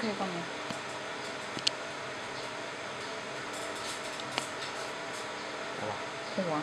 可以放了。好。